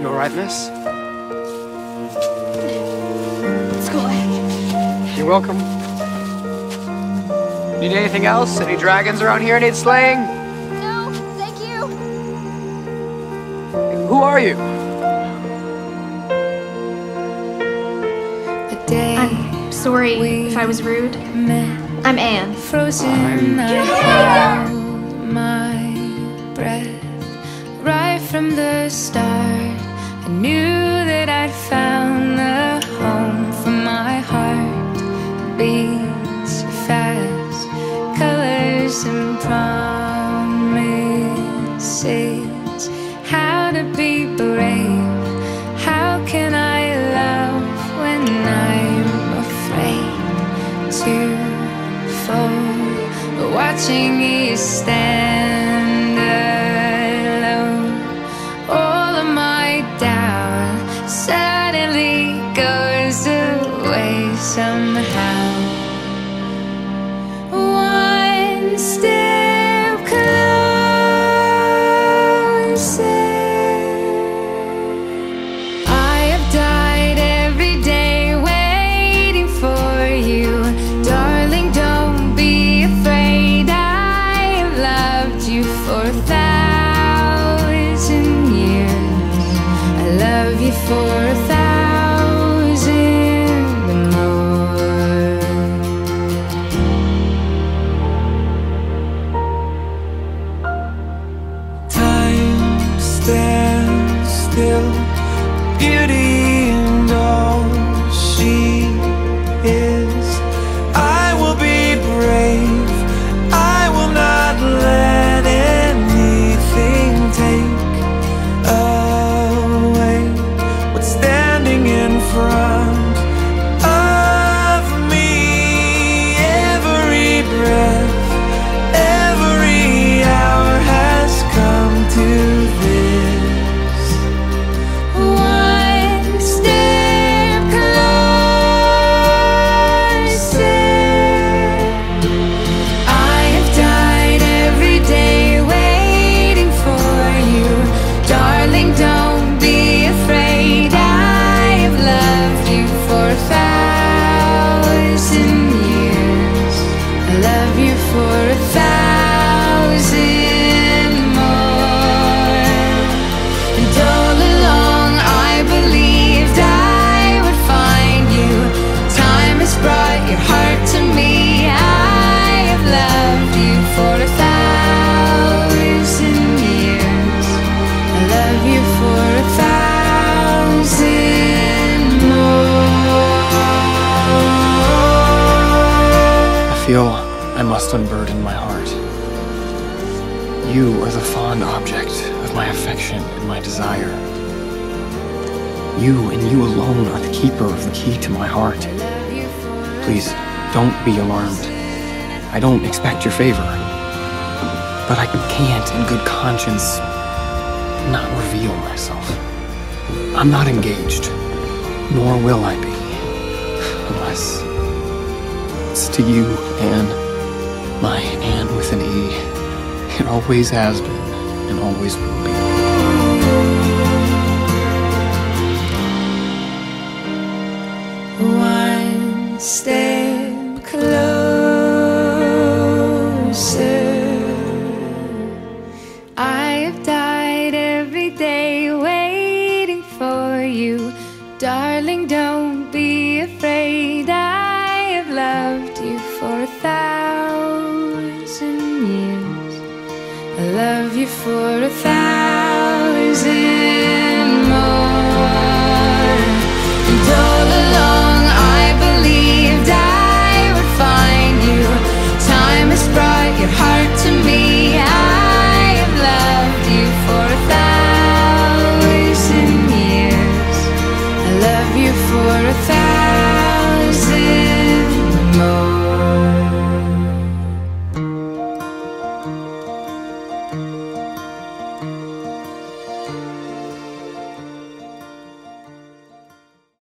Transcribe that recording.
You alright, miss? Let's go ahead. You're welcome. Need anything else? Any dragons around here need slaying? No, thank you. Who are you? I'm sorry if I was rude. I'm Anne. Frozen, I'm- my breath right from the start. Knew that I'd found the home for my heart. Beats fast, colors and promises. How to be brave? How can I love when I'm afraid to fall? But watching you stand somehow. I feel I must unburden my heart. You are the fond object of my affection and my desire. You and you alone are the keeper of the key to my heart. Please, don't be alarmed. I don't expect your favor. But I can't, in good conscience, not reveal myself. I'm not engaged, nor will I be, unless it's to you, Anne. My Anne with an E. It always has been, and always will be. One step closer. Don't be afraid. I have loved you for a thousand years. I love you for a thousand